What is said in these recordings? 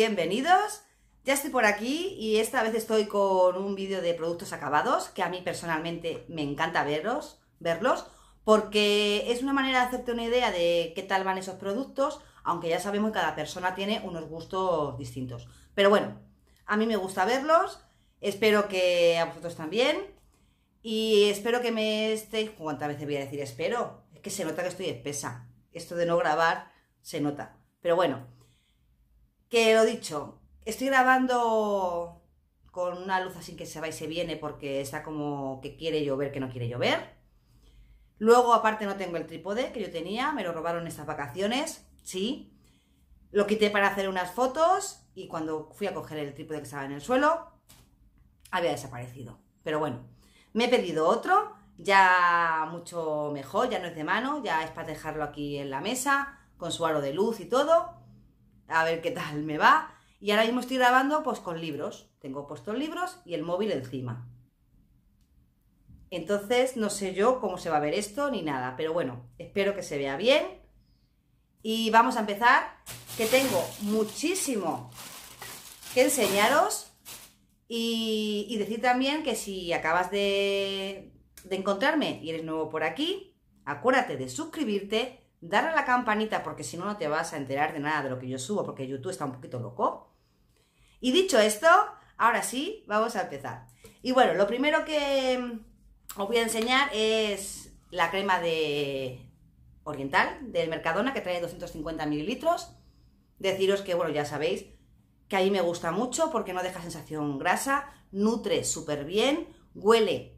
bienvenidos. Ya estoy por aquí y esta vez estoy con un vídeo de productos acabados que a mí personalmente me encanta verlos, verlos porque es una manera de hacerte una idea de qué tal van esos productos, aunque ya sabemos que cada persona tiene unos gustos distintos. Pero bueno, a mí me gusta verlos, espero que a vosotros también y espero que me estéis... ¿Cuántas veces voy a decir espero? Es que se nota que estoy espesa. Esto de no grabar se nota. Pero bueno, que lo dicho, estoy grabando con una luz así que se va y se viene porque está como que quiere llover, que no quiere llover. Luego, aparte, no tengo el trípode que yo tenía, me lo robaron estas vacaciones, sí. Lo quité para hacer unas fotos y cuando fui a coger el trípode que estaba en el suelo, había desaparecido. Pero bueno, me he pedido otro, ya mucho mejor, ya no es de mano, ya es para dejarlo aquí en la mesa, con su aro de luz y todo, a ver qué tal me va. Y ahora mismo estoy grabando pues con libros, tengo puestos libros y el móvil encima. Entonces no sé yo cómo se va a ver esto ni nada, pero bueno, espero que se vea bien. Y vamos a empezar, que tengo muchísimo que enseñaros y, decir también que si acabas de, de encontrarme y eres nuevo por aquí, acuérdate de suscribirte, darle a la campanita porque si no no te vas a enterar de nada de lo que yo subo porque YouTube está un poquito loco. Y dicho esto, ahora sí, vamos a empezar. Y bueno, lo primero que os voy a enseñar es la crema de oriental del Mercadona que trae 250 mililitros. Deciros que, bueno, ya sabéis que ahí me gusta mucho porque no deja sensación grasa, nutre súper bien, huele,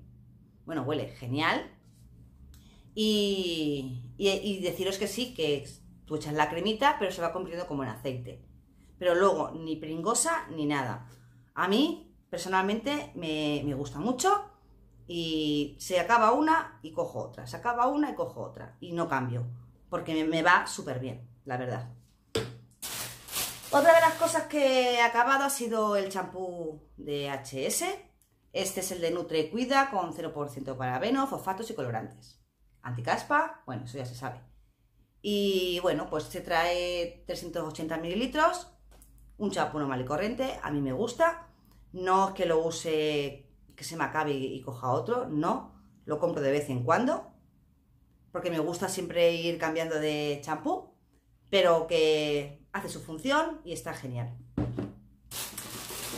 bueno, huele genial, y, deciros que sí, que tú echas la cremita, pero se va convirtiendo como en aceite. Pero luego, ni pringosa ni nada. A mí, personalmente, me, gusta mucho y se acaba una y cojo otra, se acaba una y cojo otra. Y no cambio, porque me, me va súper bien, la verdad. Otra de las cosas que he acabado ha sido el champú de HS. Este es el de Nutre Cuida con 0% parabeno, fosfatos y colorantes anticaspa, bueno, eso ya se sabe. Y bueno, pues se trae 380 mililitros, un champú normal y corriente, a mí me gusta. No es que lo use, que se me acabe y, coja otro, no. Lo compro de vez en cuando, porque me gusta siempre ir cambiando de champú, pero que hace su función y está genial.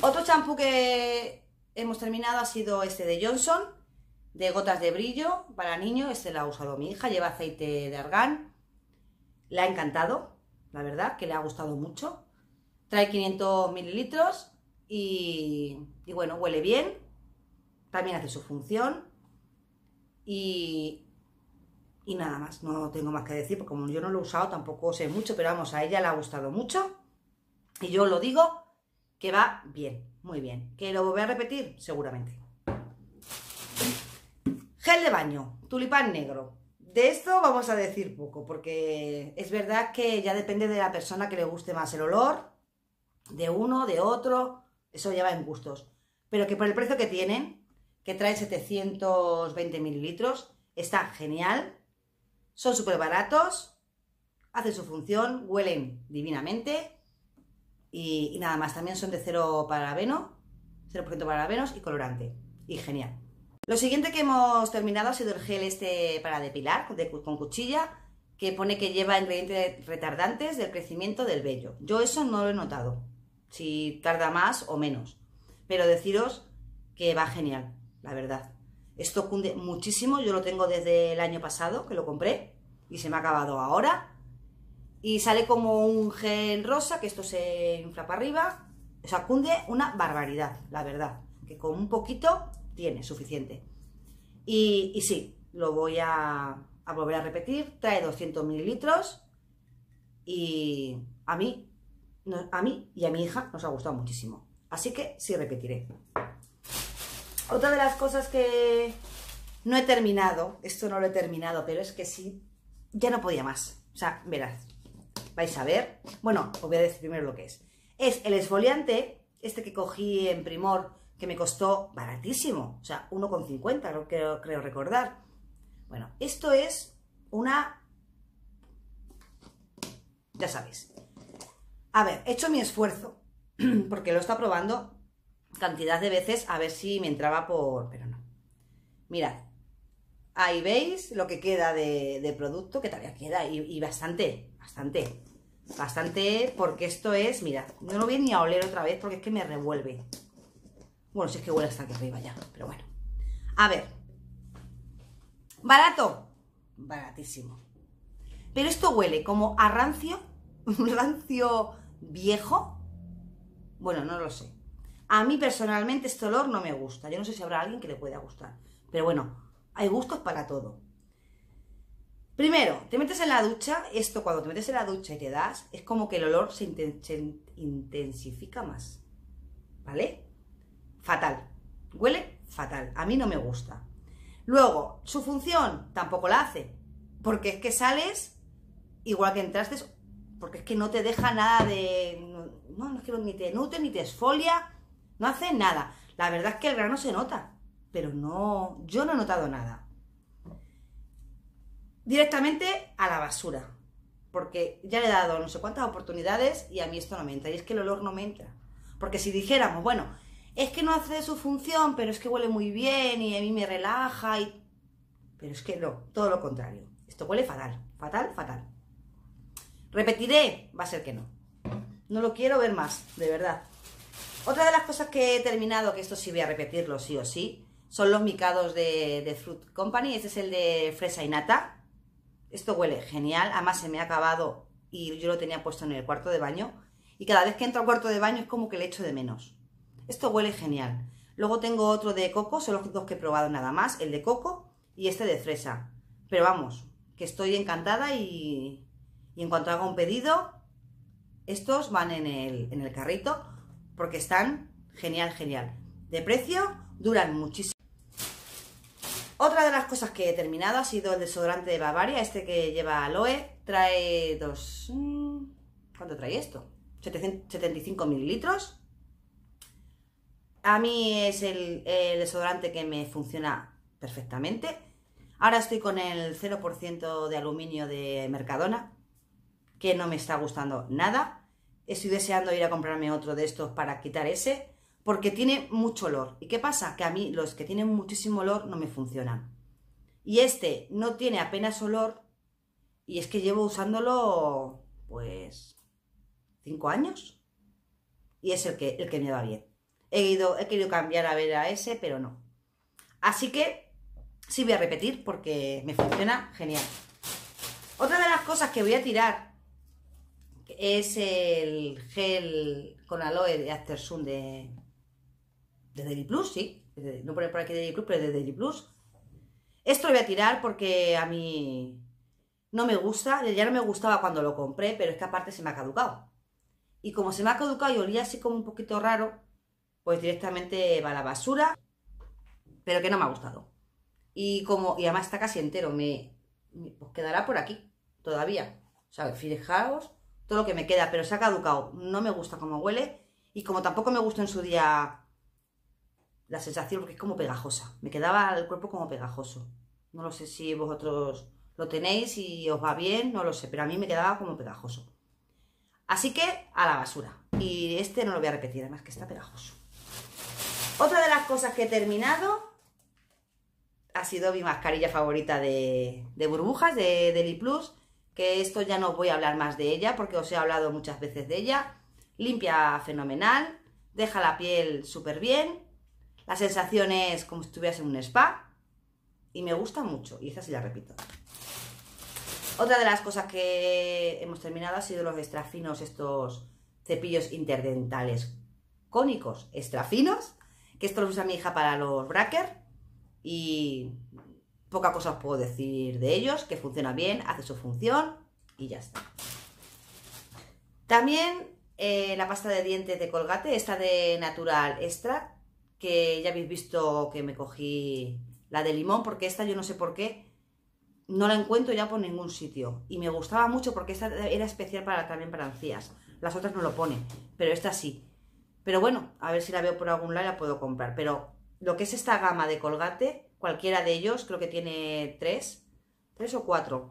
Otro champú que hemos terminado ha sido este de Johnson, de gotas de brillo para niño. Este lo ha usado mi hija, lleva aceite de argán. Le ha encantado, la verdad, que le ha gustado mucho. Trae 500 mililitros y, bueno, huele bien. También hace su función. Y, y nada más, no tengo más que decir, porque como yo no lo he usado tampoco sé mucho, pero vamos, a ella le ha gustado mucho. Y yo lo digo que va bien, muy bien. ¿Que lo voy a repetir? Seguramente. Gel de baño, tulipán negro. De esto vamos a decir poco, porque es verdad que ya depende de la persona que le guste más el olor, de uno, de otro, eso ya va en gustos. Pero que por el precio que tienen, que trae 720 mililitros, está genial, son súper baratos, hacen su función, huelen divinamente y, nada más, también son de cero parabeno, 0% parabenos y colorante, y genial. Lo siguiente que hemos terminado ha sido el gel este para depilar con cuchilla, que pone que lleva ingredientes retardantes del crecimiento del vello. Yo eso no lo he notado, si tarda más o menos. Pero deciros que va genial, la verdad. Esto cunde muchísimo, yo lo tengo desde el año pasado que lo compré y se me ha acabado ahora. Y sale como un gel rosa, que esto se infla para arriba. O sea, cunde una barbaridad, la verdad. Que con un poquito tiene suficiente. Y, sí, lo voy a, volver a repetir, trae 200 mililitros y a mí, a mí y a mi hija nos ha gustado muchísimo. Así que sí repetiré. Otra de las cosas que no he terminado, esto no lo he terminado, pero es que sí, ya no podía más. O sea, verás, vais a ver. Bueno, os voy a decir primero lo que es. Es el esfoliante, este que cogí en Primor que me costó baratísimo, o sea, 1,50, lo creo, creo recordar. Bueno, esto es una... Ya sabéis. A ver, he hecho mi esfuerzo, porque lo está probando cantidad de veces a ver si me entraba por... pero no. Mirad, ahí veis lo que queda de, producto, que todavía queda, y, bastante, bastante, bastante, porque esto es, mirad, no lo voy ni a oler otra vez porque es que me revuelve. Bueno, si es que huele hasta aquí arriba ya, pero bueno. A ver. ¿Barato? Baratísimo. Pero esto huele como a rancio, rancio viejo. Bueno, no lo sé. A mí personalmente este olor no me gusta. Yo no sé si habrá alguien que le pueda gustar. Pero bueno, hay gustos para todo. Primero, te metes en la ducha, esto cuando te metes en la ducha y te das, es como que el olor se, intensifica más. ¿Vale? Fatal. Huele fatal. A mí no me gusta. Luego, su función tampoco la hace. Porque es que sales igual que entraste, porque es que no te deja nada de... No, no es que ni te nutre, ni te esfolia, no hace nada. La verdad es que el grano se nota, pero no, yo no he notado nada. Directamente a la basura, porque ya le he dado no sé cuántas oportunidades y a mí esto no me entra. Y es que el olor no me entra. Porque si dijéramos, bueno, es que no hace su función, pero es que huele muy bien y a mí me relaja y... Pero es que no, todo lo contrario. Esto huele fatal, fatal, fatal. ¿Repetiré? Va a ser que no. No lo quiero ver más, de verdad. Otra de las cosas que he terminado, que esto sí voy a repetirlo sí o sí, son los micados de, Fruit Company. Este es el de fresa y nata. Esto huele genial. Además se me ha acabado y yo lo tenía puesto en el cuarto de baño. Y cada vez que entro al cuarto de baño es como que le echo de menos. Esto huele genial. Luego tengo otro de coco, son los dos que he probado nada más. El de coco y este de fresa. Pero vamos, que estoy encantada y, y en cuanto haga un pedido, estos van en el, en el carrito porque están genial, genial. De precio, duran muchísimo. Otra de las cosas que he terminado ha sido el desodorante de Bavaria, este que lleva aloe. Trae dos... Mm, ¿Cuánto trae esto? 75 mililitros. A mí es el, desodorante que me funciona perfectamente. Ahora estoy con el 0% de aluminio de Mercadona, que no me está gustando nada. Estoy deseando ir a comprarme otro de estos para quitar ese, porque tiene mucho olor. ¿Y qué pasa? Que a mí los que tienen muchísimo olor no me funcionan. Y este no tiene apenas olor, y es que llevo usándolo, pues, cinco años. Y es el que, el que me va bien. He, ido, he querido cambiar a ver a ese, pero no. Así que sí voy a repetir porque me funciona genial. Otra de las cosas que voy a tirar es el gel con aloe de After Sun de, de Daily Plus, sí. no poner por aquí Daily Plus, pero de Daily Plus. Esto lo voy a tirar porque a mí no me gusta. Ya no me gustaba cuando lo compré, pero es que aparte se me ha caducado. Y como se me ha caducado y olía así como un poquito raro, pues directamente va a la basura. Pero que no me ha gustado. Y como, y además está casi entero, me, pues quedará por aquí todavía. O sea, fijaos todo lo que me queda, pero se ha caducado. No me gusta cómo huele y como tampoco me gusta en su día la sensación porque es como pegajosa. Me quedaba el cuerpo como pegajoso. No lo sé si vosotros lo tenéis y os va bien, no lo sé, pero a mí me quedaba como pegajoso. Así que a la basura. Y este no lo voy a repetir, además que está pegajoso. Otra de las cosas que he terminado ha sido mi mascarilla favorita de, burbujas de Deli Plus que esto ya no voy a hablar más de ella porque os he hablado muchas veces de ella. Limpia fenomenal, deja la piel súper bien, la sensación es como si estuvieras en un spa y me gusta mucho y esa sí la repito. Otra de las cosas que hemos terminado ha sido los extra finos, estos cepillos interdentales cónicos extra finos, que esto los usa mi hija para los brackers y Poca cosa os puedo decir de ellos, que funciona bien, hace su función y ya está. También eh, la pasta de dientes de Colgate, esta de Natural Extra, que ya habéis visto que me cogí la de limón, porque esta yo no sé por qué no la encuentro ya por ningún sitio. Y me gustaba mucho porque esta era especial para, también para encías. Las otras no lo pone, pero esta sí. Pero bueno, a ver si la veo por algún lado y la puedo comprar. Pero lo que es esta gama de Colgate, cualquiera de ellos, creo que tiene tres, tres o cuatro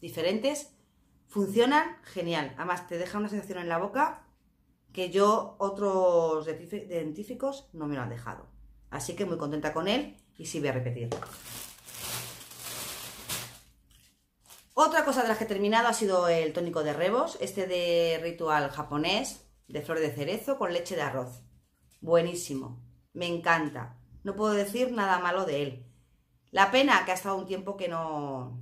diferentes, funcionan genial. Además, te deja una sensación en la boca que yo otros dentíficos no me lo han dejado. Así que muy contenta con él y sí voy a repetir. Otra cosa de las que he terminado ha sido el tónico de rebos, este de ritual japonés, de flor de cerezo con leche de arroz. Buenísimo, me encanta. No puedo decir nada malo de él. La pena que ha estado un tiempo que no,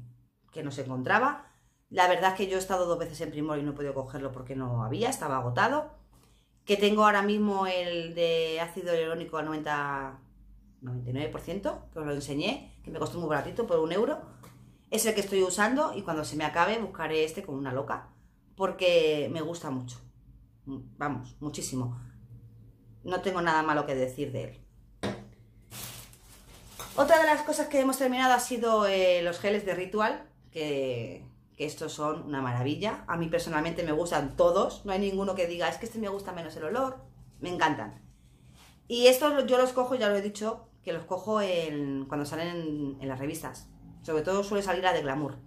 que no se encontraba. La verdad es que yo he estado dos veces en Primor y no he podido cogerlo porque no había, estaba agotado que tengo ahora mismo el de ácido hialurónico al 90, 99%, que os lo enseñé, que me costó muy baratito, por un euro. Es el que estoy usando y cuando se me acabe buscaré este como una loca, porque me gusta mucho. Vamos, muchísimo. No tengo nada malo que decir de él. Otra de las cosas que hemos terminado ha sido eh, los geles de Ritual, que que estos son una maravilla. A mí personalmente me gustan todos, no hay ninguno que diga, es que este me gusta menos el olor, me encantan. Y estos yo los cojo, ya lo he dicho, que los cojo cuando salen en, las revistas. Sobre todo suele salir la de glamour.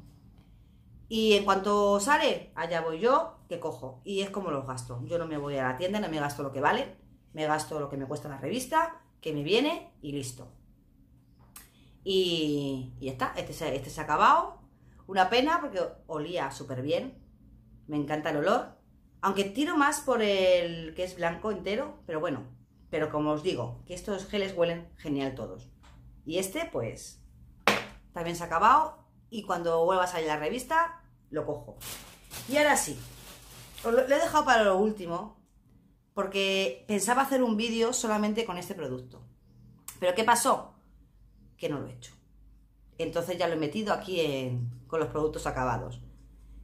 Y en cuanto sale, allá voy yo, que cojo. Y es como los gasto. Yo no me voy a la tienda, no me gasto lo que vale, me gasto lo que me cuesta la revista, que me viene y listo. Y, ya está, este, este se ha acabado, una pena porque olía súper bien. Me encanta el olor. Aunque tiro más por el que es blanco entero, pero bueno. Pero como os digo, que estos geles huelen genial todos. Y este, pues, también se ha acabado. Y cuando vuelva a salir la revista, lo cojo. Y ahora sí, lo, he dejado para lo último, porque pensaba hacer un vídeo solamente con este producto. Pero ¿qué pasó? Que no lo he hecho. Entonces ya lo he metido aquí con los productos acabados.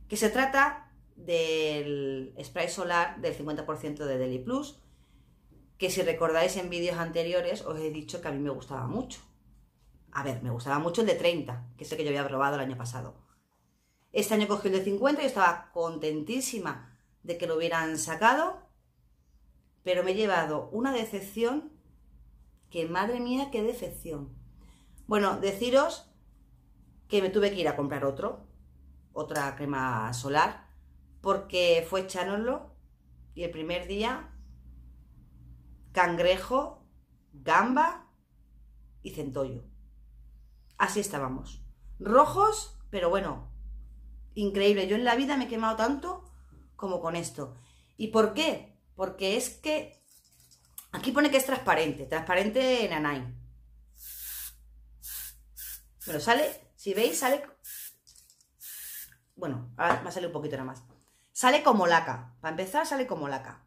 Que se trata del spray solar del 50% de Deli Plus, que si recordáis en vídeos anteriores os he dicho que a mí me gustaba mucho. A ver, me gustaba mucho el de 30, que es el que yo había probado el año pasado. Este año cogí el de 50 y estaba contentísima de que lo hubieran sacado, pero me he llevado una decepción que madre mía, qué decepción. Bueno, deciros que me tuve que ir a comprar otro, otra crema solar, porque fue echárnoslo y el primer día cangrejo, gamba y centollo. Así estábamos. Rojos, pero bueno, increíble. Yo en la vida me he quemado tanto como con esto. ¿Y por qué? Porque es que aquí pone que es transparente, transparente en Anay. Bueno, sale si veis, sale... Bueno, ahora a salir un poquito nada más. Sale como laca. Para empezar, sale como laca.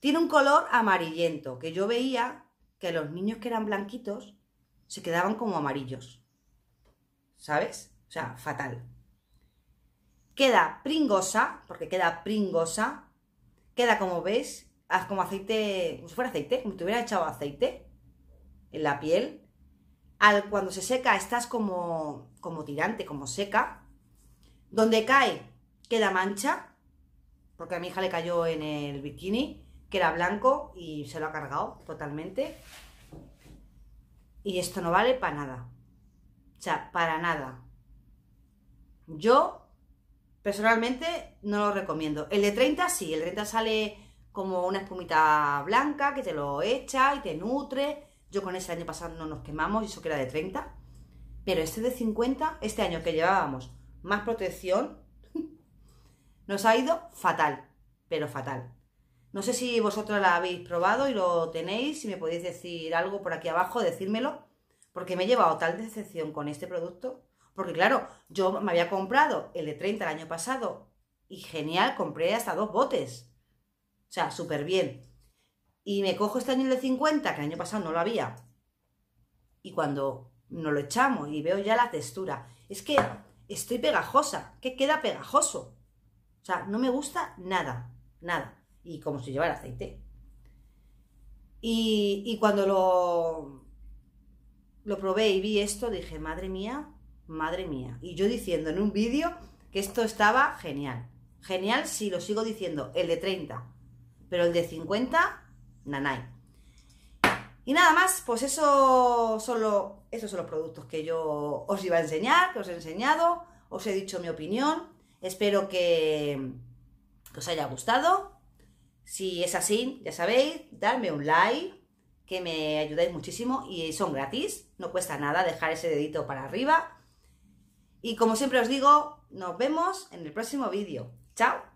Tiene un color amarillento, que yo veía que los niños que eran blanquitos se quedaban como amarillos. ¿Sabes? O sea, fatal. Queda pringosa, porque queda pringosa. Queda, como veis, como aceite, como si fuera aceite, como si te hubiera echado aceite en la piel cuando se seca estás como, como tirante, como seca. Donde cae queda mancha, porque a mi hija le cayó en el bikini, que era blanco y se lo ha cargado totalmente. Y esto no vale para nada. O sea, para nada. Yo, personalmente, no lo recomiendo. El de 30 sí, el de 30 sale como una espumita blanca que te lo echa y te nutre yo con ese año pasado no nos quemamos y eso que era de 30. Pero este de 50, este año que llevábamos más protección, nos ha ido fatal, pero fatal. No sé si vosotros la habéis probado y lo tenéis, si me podéis decir algo por aquí abajo, decírmelo, porque me he llevado tal decepción con este producto. Porque claro, yo me había comprado el de 30 el año pasado y genial, compré hasta dos botes. O sea, súper bien. Y me cojo este año de 50, que el año pasado no lo había. Y cuando nos lo echamos y veo ya la textura, es que estoy pegajosa, que queda pegajoso. O sea, no me gusta nada, nada. Y como si llevara aceite. Y, y cuando lo, lo probé y vi esto, dije, madre mía, madre mía. Y yo diciendo en un vídeo que esto estaba genial. Genial si lo sigo diciendo, el de 30. Pero el de 50 nanay. Y nada más, pues eso esos son los productos que yo os iba a enseñar, que os he enseñado, os he dicho mi opinión, espero que, os haya gustado, Si es así, ya sabéis, darme un like, que me ayudáis muchísimo y son gratis, no cuesta nada dejar ese dedito para arriba. Y como siempre os digo, nos vemos en el próximo vídeo. ¡Chao!